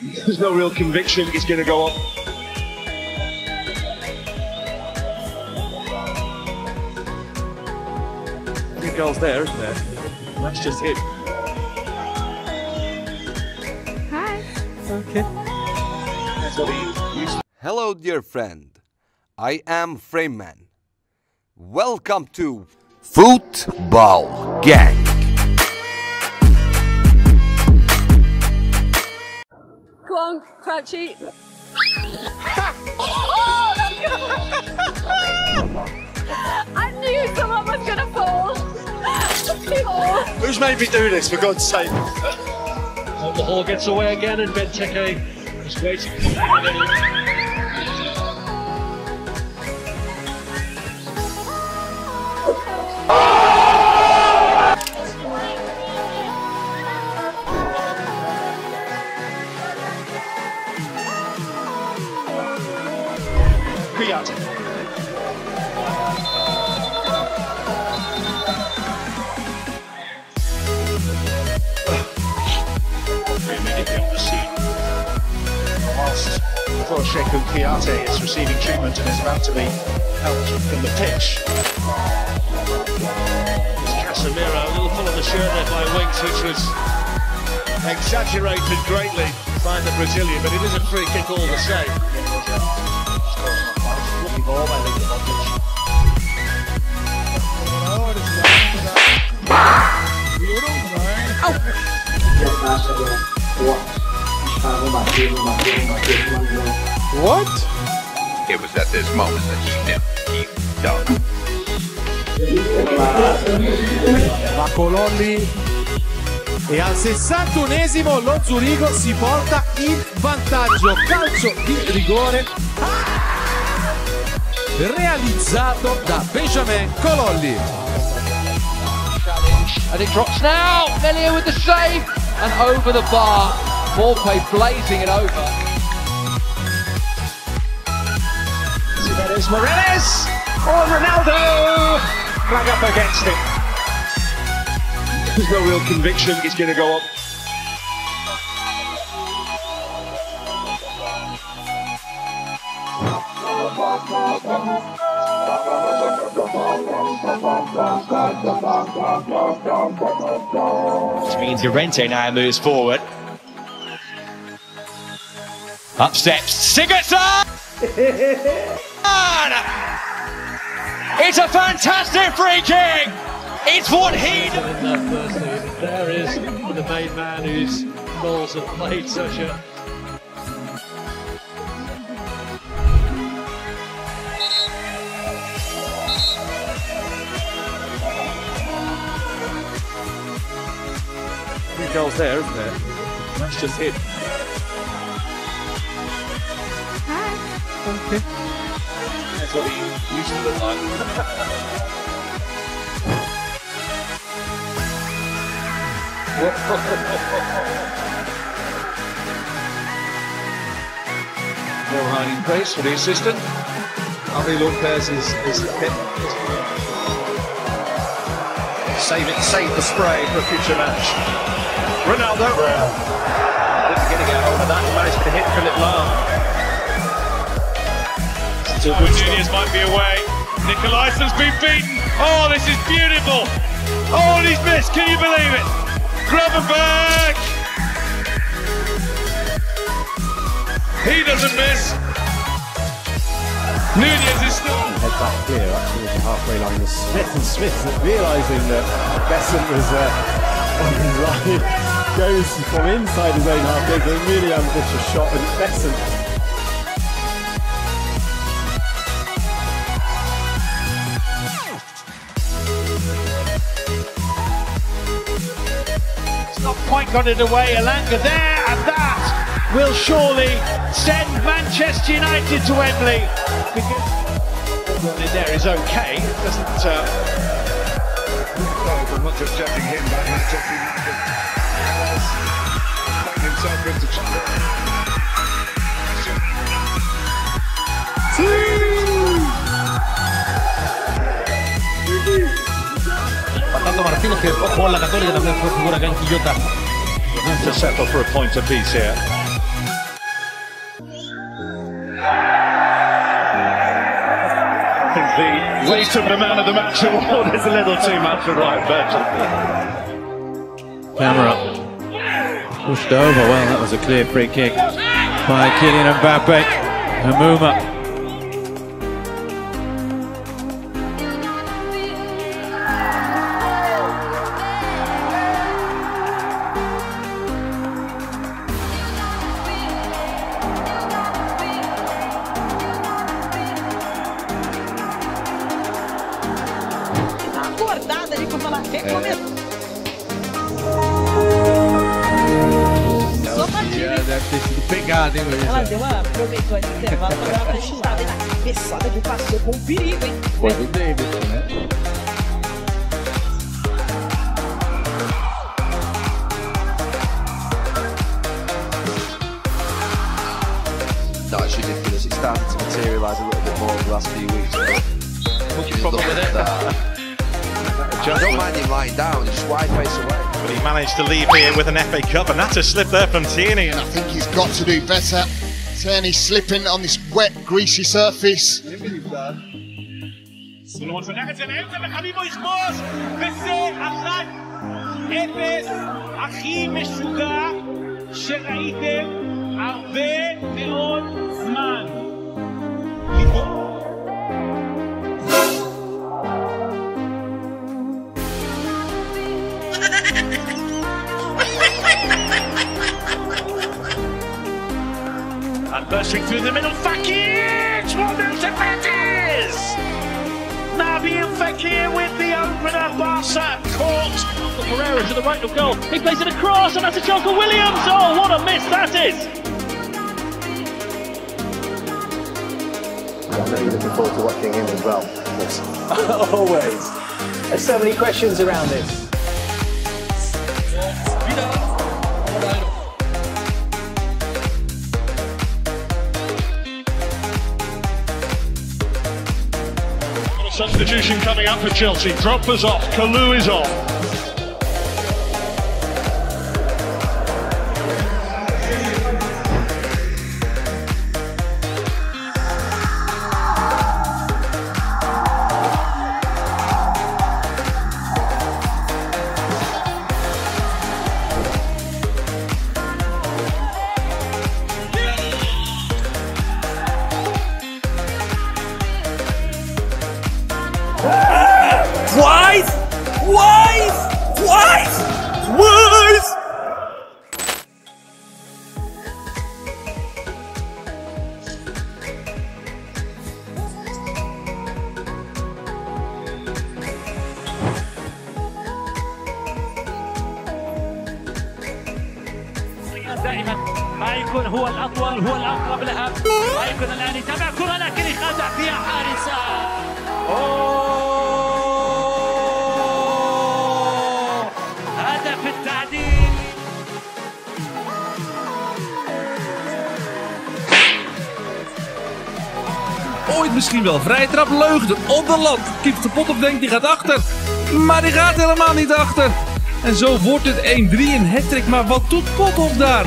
There's no real conviction he's going to go up. Three girl's there, isn't there? That's just it. Hi. Okay. That's what he Hello, dear friend. I am Frameman. Welcome to Football Gang. Go on, Crouchy. oh, that's good. I knew someone was going to fall. Who's made me do this, for God's sake? The hall gets away again, and Benteke is waiting. Whilst Poroshenko Kwiate is receiving treatment and is about to be helped from the pitch. Casemiro, a little pull on the shirt there by Winks, which was exaggerated greatly by the Brazilian, but it is a free kick all the same. Lovely ball by Livakovic. What? It was at this moment that he knew he done. va Cololli e al 61esimo lo Zurigo si porta in vantaggio calcio di rigore realizzato da Benjamin Cololli And it drops now. Melia with the save and over the bar. Morpay blazing it over. Jimenez Morales! Oh, Ronaldo! Flag up against it. There's no real conviction he's going to go on. Which means Llorente now moves forward. Up steps Sigurdsson! it's a fantastic free kick! It's what he in. There is the main man whose goals have played such a Three goals there, isn't there? That's just it. Hi. Okay. That's what he used to look like. no hiding place for the assistant. Javi Lopez is, is hit. Save it, save the spray for a future match. Ronaldo. Didn't get to get over that. He managed to hit Philipp Lahm. A. Nunez might be away. Nicolaison's been beaten. Oh, this is beautiful. Oh, he's missed. Can you believe it? Grab him back. He doesn't miss. Nunez is still. head back clear towards the halfway line was Smith and Smith realising that Besson was uh, on his line goes from inside his own half goes a really ambitious shot and Besson not quite got it away. Elanga there, and that will surely send Manchester United to Wembley. Because there is okay. It doesn't. Uh, I'm not just judging him, but Manchester United has played himself into trouble. Fernando Martínez, que jugó en la Católica, también fue figura acá en Quillota have to settle for a point apiece here. The weight of the man of the match award is a little too much for Ryan Bertrand. Camera pushed over. Well, that was a clear free kick by Kylian Mbappe. Amuma Deve ter sido pegada, hein, Luiz? Ela deu uma, aproveitou a intervalo pra dar uma cochichada na cabeçada que passou com perigo, hein? Foi do Davidson, né? No, it's ridiculous. It's starting to materialise a little bit more over the last few weeks. What's your problem with it? I don't mind him lying down, just wide face away. But he managed to leave here with an FA Cup, and that's a slip there from Tierney. And I think he's got to do better. Tierney slipping on this wet, greasy surface. חביבו יכבוש, וזה אחת אפס הכי משוגע שראיתם הרבה מאוד זמן. And through the middle, Fuck Fekir! 1 0 to Betis! Nabil Fekir with the opener, Barca caught. Pereira to the right of goal. He plays it across, and that's a shot for Williams. Oh, what a miss that is! I know you're looking forward to watching him as well. Yes. Always. There's so many questions around this. Substitution coming up for Chelsea. Drop Drogba's off. Kalou is off. ما يكون هو الاطول هو الاقرب لها ما يكون الان يتابع كره لكن يخدع فيها حارسه أوه! هدف التعديل Ooit misschien wel. Vrije trap leugde op de lat. Kiep de pot op denkt die gaat achter. Maar die gaat helemaal niet achter. En zo wordt het 1-3 een hattrick. Maar wat doet Pothoff daar?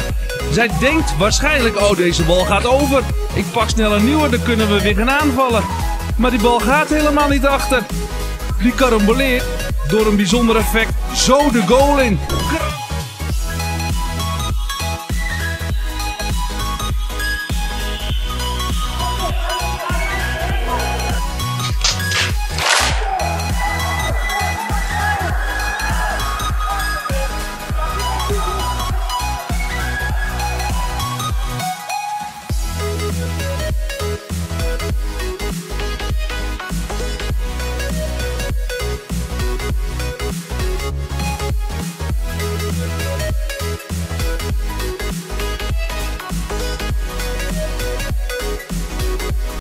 Zij denkt waarschijnlijk, oh deze bal gaat over. Ik pak snel een nieuwe, dan kunnen we weer gaan aanvallen. Maar die bal gaat helemaal niet achter. Die karamboleert door een bijzonder effect zo de goal in.